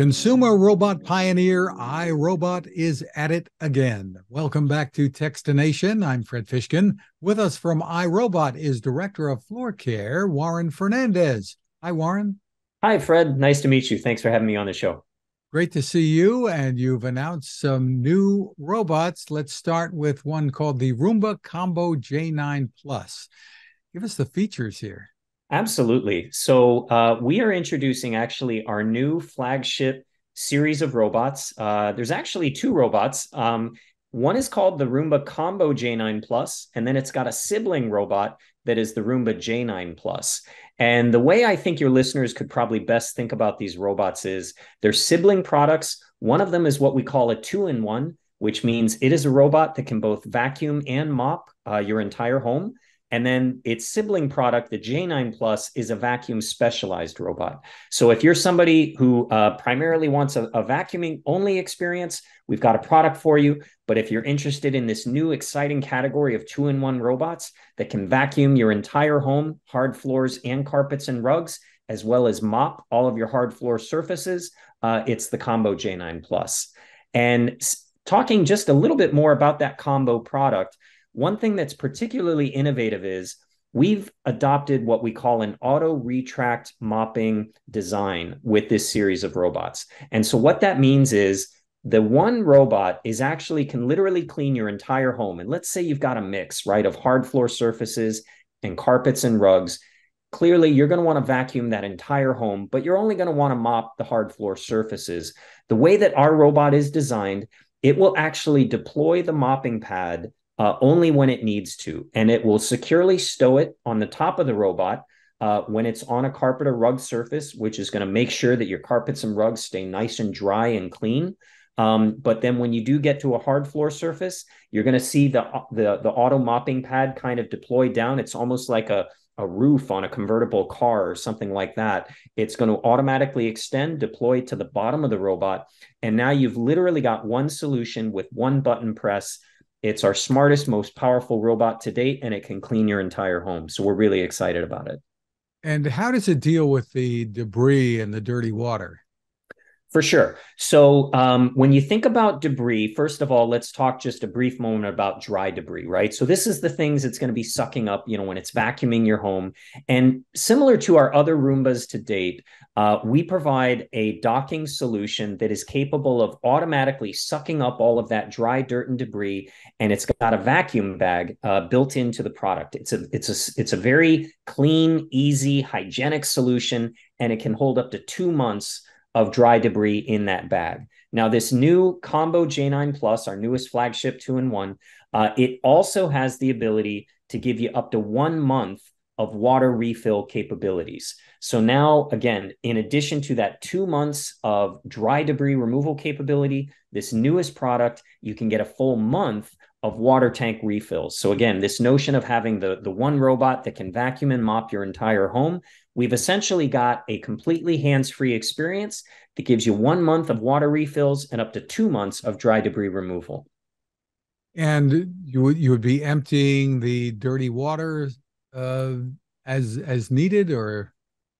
Consumer robot pioneer iRobot is at it again. Welcome back to Techstination. I'm Fred Fishkin. With us from iRobot is Director of Floor Care, Warren Fernandez. Hi, Warren. Hi, Fred. Nice to meet you. Thanks for having me on the show. Great to see you. And you've announced some new robots. Let's start with one called the Roomba Combo J9 Plus. Give us the features here. Absolutely. So uh, we are introducing actually our new flagship series of robots. Uh, there's actually two robots. Um, one is called the Roomba Combo J9 Plus, and then it's got a sibling robot that is the Roomba J9 Plus. And the way I think your listeners could probably best think about these robots is they're sibling products. One of them is what we call a two in one, which means it is a robot that can both vacuum and mop uh, your entire home. And then its sibling product, the J9 Plus, is a vacuum specialized robot. So if you're somebody who uh, primarily wants a, a, vacuuming only experience, we've got a product for you. But if you're interested in this new exciting category of two in one robots that can vacuum your entire home, hard floors and carpets and rugs, as well as mop all of your hard floor surfaces, uh, it's the Combo J9 Plus. And talking just a little bit more about that combo product, one thing that's particularly innovative is we've adopted what we call an auto retract mopping design with this series of robots. And so what that means is the one robot is actually can literally clean your entire home. And let's say you've got a mix, right, of hard floor surfaces and carpets and rugs. Clearly, you're going to want to vacuum that entire home, but you're only going to want to mop the hard floor surfaces. The way that our robot is designed, it will actually deploy the mopping pad uh, only when it needs to. And it will securely stow it on the top of the robot uh, when it's on a carpet or rug surface, which is going to make sure that your carpets and rugs stay nice and dry and clean. Um, but then when you do get to a hard floor surface, you're going to see the, the, the auto mopping pad kind of deploy down. It's almost like a, a roof on a convertible car or something like that. It's going to automatically extend, deploy to the bottom of the robot. And now you've literally got one solution with one button press it's our smartest, most powerful robot to date, and it can clean your entire home. So we're really excited about it. And how does it deal with the debris and the dirty water? For sure. So, um, when you think about debris, first of all, let's talk just a brief moment about dry debris, right? So, this is the things it's going to be sucking up, you know, when it's vacuuming your home. And similar to our other Roombas to date, uh, we provide a docking solution that is capable of automatically sucking up all of that dry dirt and debris, and it's got a vacuum bag uh, built into the product. It's a it's a it's a very clean, easy, hygienic solution, and it can hold up to two months of dry debris in that bag. Now, this new Combo J9 Plus, our newest flagship two in one, uh, it also has the ability to give you up to one month of water refill capabilities. So now, again, in addition to that two months of dry debris removal capability, this newest product, you can get a full month of water tank refills. So again, this notion of having the, the one robot that can vacuum and mop your entire home, we've essentially got a completely hands-free experience that gives you one month of water refills and up to two months of dry debris removal. And you would you would be emptying the dirty water uh, as as needed, or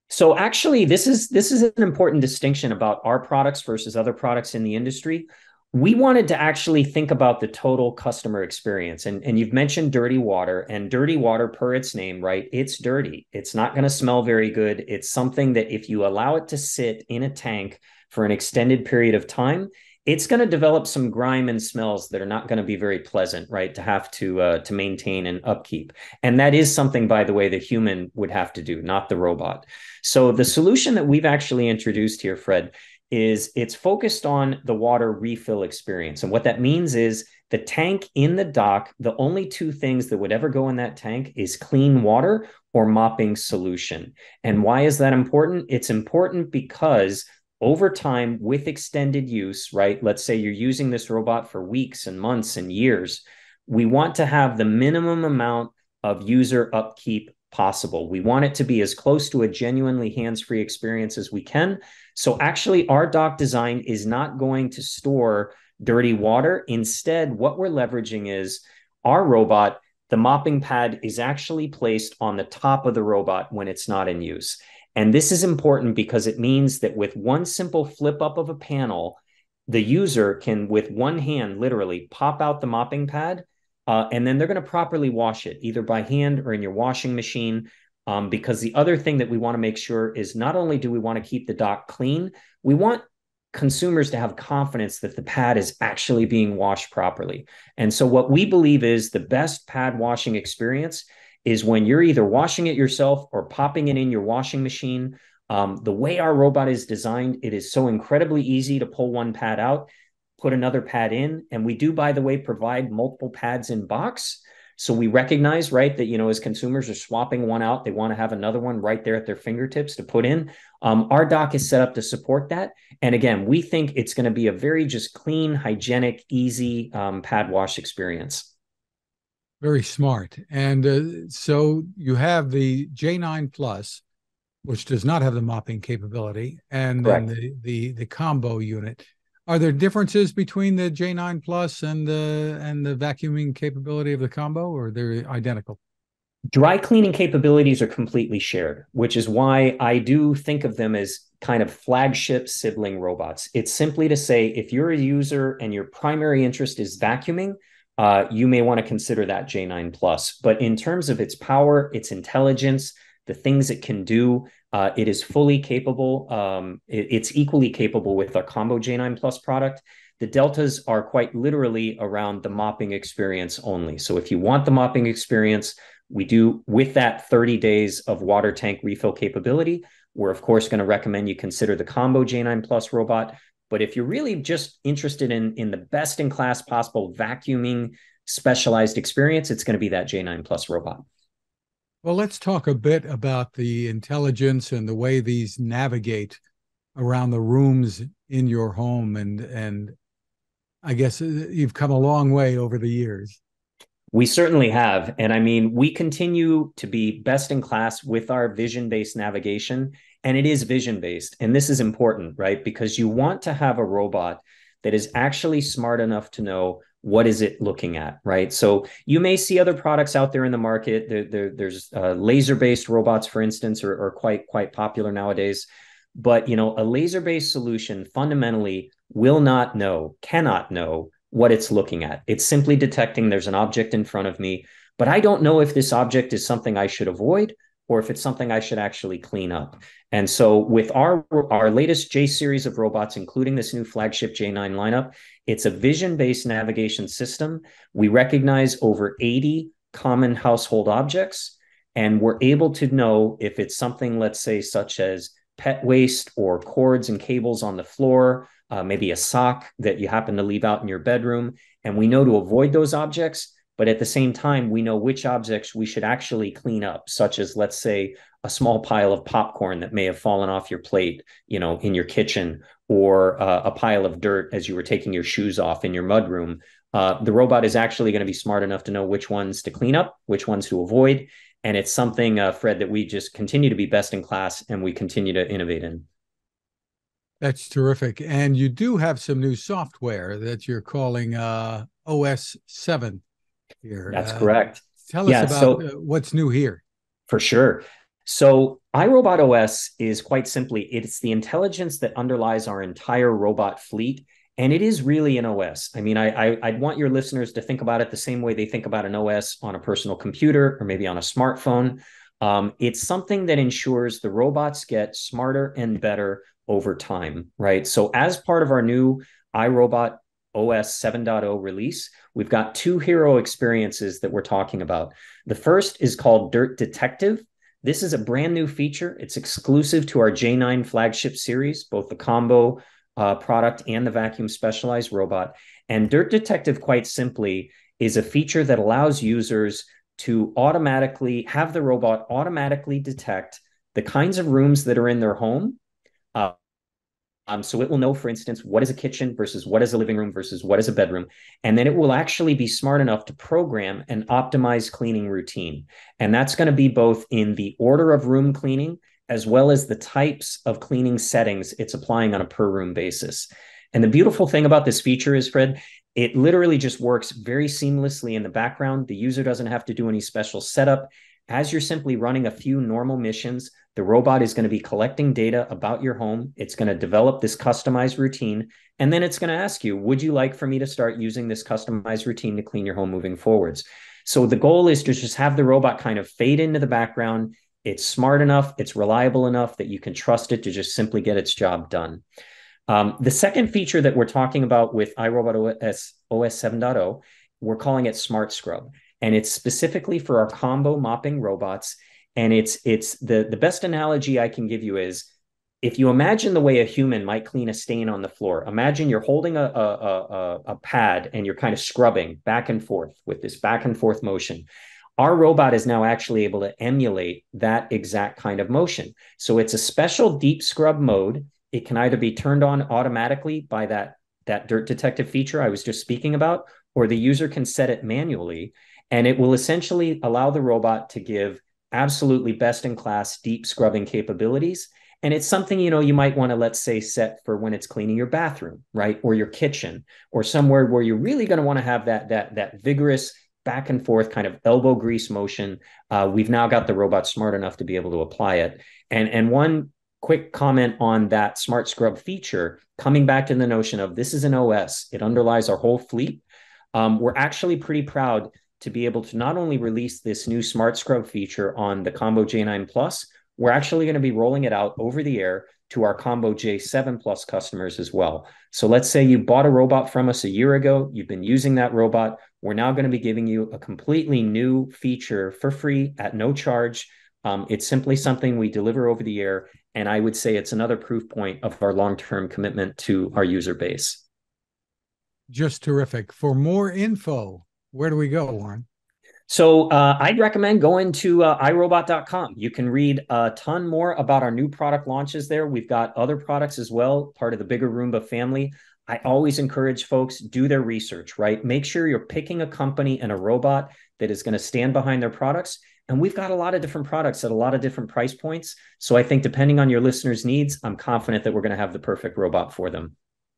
so actually, this is this is an important distinction about our products versus other products in the industry we wanted to actually think about the total customer experience and, and you've mentioned dirty water and dirty water per its name right it's dirty. It's not going to smell very good. It's something that if you allow it to sit in a tank for an extended period of time it's going to develop some grime and smells that are not going to be very pleasant right to have to uh, to maintain and upkeep. And that is something by the way the human would have to do not the robot. So the solution that we've actually introduced here fred is it's focused on the water refill experience. And what that means is the tank in the dock, the only two things that would ever go in that tank is clean water or mopping solution. And why is that important? It's important because over time, with extended use, right? Let's say you're using this robot for weeks and months and years. We want to have the minimum amount of user upkeep possible. We want it to be as close to a genuinely hands free experience as we can. So, actually, our dock design is not going to store dirty water. Instead, what we're leveraging is our robot, the mopping pad is actually placed on the top of the robot when it's not in use. And this is important because it means that with one simple flip up of a panel, the user can, with one hand, literally pop out the mopping pad, uh, and then they're going to properly wash it either by hand or in your washing machine. Um, because the other thing that we want to make sure is not only do we want to keep the dock clean, we want consumers to have confidence that the pad is actually being washed properly. And so, what we believe is the best pad washing experience is when you're either washing it yourself or popping it in your washing machine. Um, the way our robot is designed, it is so incredibly easy to pull one pad out, put another pad in. And we do, by the way, provide multiple pads in box. So we recognize, right, that, you know, as consumers are swapping one out, they want to have another one right there at their fingertips to put in. Um, our dock is set up to support that. And again, we think it's going to be a very just clean, hygienic, easy um, pad wash experience. Very smart. And uh, so you have the J9 Plus, which does not have the mopping capability, and Correct. then the, the the combo unit. Are there differences between the J9 Plus and the and the vacuuming capability of the combo, or they're identical? Dry cleaning capabilities are completely shared, which is why I do think of them as kind of flagship sibling robots. It's simply to say if you're a user and your primary interest is vacuuming, uh, you may want to consider that J9 Plus. But in terms of its power, its intelligence, the things it can do. Uh, it is fully capable. Um, it, it's equally capable with our combo J9 Plus product. The deltas are quite literally around the mopping experience only. So if you want the mopping experience, we do with that 30 days of water tank refill capability. We're of course going to recommend you consider the combo J9 Plus robot. But if you're really just interested in, in the best in class possible vacuuming specialized experience, it's going to be that J9 Plus robot. Well, let's talk a bit about the intelligence and the way these navigate around the rooms in your home and and I guess uh, you've come a long way over the years. We certainly have. And I mean, we continue to be best in class with our vision based navigation. And it is vision based. And this is important, right? Because you want to have a robot that is actually smart enough to know what is it looking at right? So you may see other products out there in the market. There, there, there's uh, laser based robots for instance are, are quite quite popular nowadays. But you know a laser based solution fundamentally will not know cannot know what it's looking at. It's simply detecting there's an object in front of me but i don't know if this object is something i should avoid or if it's something I should actually clean up. And so with our our latest J series of robots, including this new flagship J9 lineup, it's a vision-based navigation system. We recognize over 80 common household objects, and we're able to know if it's something, let's say, such as pet waste or cords and cables on the floor, uh, maybe a sock that you happen to leave out in your bedroom. And we know to avoid those objects but at the same time, we know which objects we should actually clean up, such as, let's say, a small pile of popcorn that may have fallen off your plate, you know, in your kitchen, or uh, a pile of dirt as you were taking your shoes off in your mudroom. Uh, the robot is actually going to be smart enough to know which ones to clean up, which ones to avoid. And it's something, uh, Fred, that we just continue to be best in class and we continue to innovate in. That's terrific. And you do have some new software that you're calling uh, OS 7 here. That's uh, correct. Tell us yeah, about so, uh, what's new here. For sure. So, iRobot OS is quite simply it's the intelligence that underlies our entire robot fleet. And it is really an OS. I mean, I, I would want your listeners to think about it the same way they think about an OS on a personal computer or maybe on a smartphone. Um, it's something that ensures the robots get smarter and better over time, right? So, as part of our new iRobot OS 7.0 release, we've got two hero experiences that we're talking about. The first is called Dirt Detective. This is a brand new feature. It's exclusive to our J9 flagship series, both the combo uh, product and the vacuum specialized robot. And Dirt Detective, quite simply, is a feature that allows users to automatically have the robot automatically detect the kinds of rooms that are in their home um, so it will know, for instance, what is a kitchen versus what is a living room versus what is a bedroom. And then it will actually be smart enough to program an optimized cleaning routine. And that's going to be both in the order of room cleaning as well as the types of cleaning settings it's applying on a per room basis. And the beautiful thing about this feature is, Fred, it literally just works very seamlessly in the background. The user doesn't have to do any special setup. as you're simply running a few normal missions, the robot is going to be collecting data about your home. It's going to develop this customized routine. And then it's going to ask you, would you like for me to start using this customized routine to clean your home moving forwards? So the goal is to just have the robot kind of fade into the background. It's smart enough, it's reliable enough that you can trust it to just simply get its job done. Um, the second feature that we're talking about with iRobot OS, OS 7.0, we're calling it Smart Scrub. And it's specifically for our combo mopping robots. And it's it's the, the best analogy I can give you is if you imagine the way a human might clean a stain on the floor, imagine you're holding a, a, a, a, pad and you're kind of scrubbing back and forth with this back and forth motion. Our robot is now actually able to emulate that exact kind of motion. So it's a special deep scrub mode. It can either be turned on automatically by that, that dirt detective feature I was just speaking about, or the user can set it manually. And it will essentially allow the robot to give absolutely best in class deep scrubbing capabilities and it's something, you know, you might want to, let's say, set for when it's cleaning your bathroom, right? Or your kitchen, or somewhere where you're really going to want to have that, that, that vigorous back and forth kind of elbow grease motion. Uh, we've now got the robot smart enough to be able to apply it. And, and one quick comment on that smart scrub feature, coming back to the notion of this is an OS, it underlies our whole fleet. Um, we're actually pretty proud to be able to not only release this new smart scrub feature on the Combo J9 Plus, we're actually going to be rolling it out over the air to our Combo J7 Plus customers as well. So let's say you bought a robot from us a year ago, you've been using that robot. We're now going to be giving you a completely new feature for free at no charge. Um, it's simply something we deliver over the air. And I would say it's another proof point of our long term commitment to our user base. Just terrific. For more info, where do we go, Warren? So uh, I'd recommend going to uh, iRobot.com. You can read a ton more about our new product launches there. We've got other products as well, part of the bigger Roomba family. I always encourage folks do their research, right? Make sure you're picking a company and a robot that is going to stand behind their products. And we've got a lot of different products at a lot of different price points. So I think depending on your listeners' needs, I'm confident that we're going to have the perfect robot for them.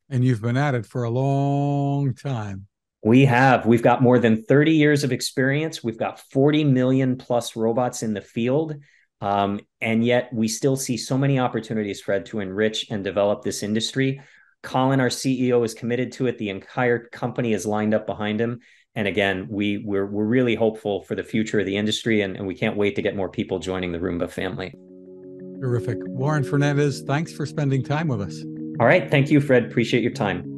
And you've been at it for a long time. We have. We've got more than 30 years of experience. We've got 40 million plus robots in the field. Um, and yet we still see so many opportunities, Fred, to enrich and develop this industry. Colin, our CEO, is committed to it. The entire company is lined up behind him. And again, we we're we're really hopeful for the future of the industry, and, and we can't wait to get more people joining the Roomba family. Terrific. Warren Fernandez, thanks for spending time with us. All right. Thank you, Fred. Appreciate your time.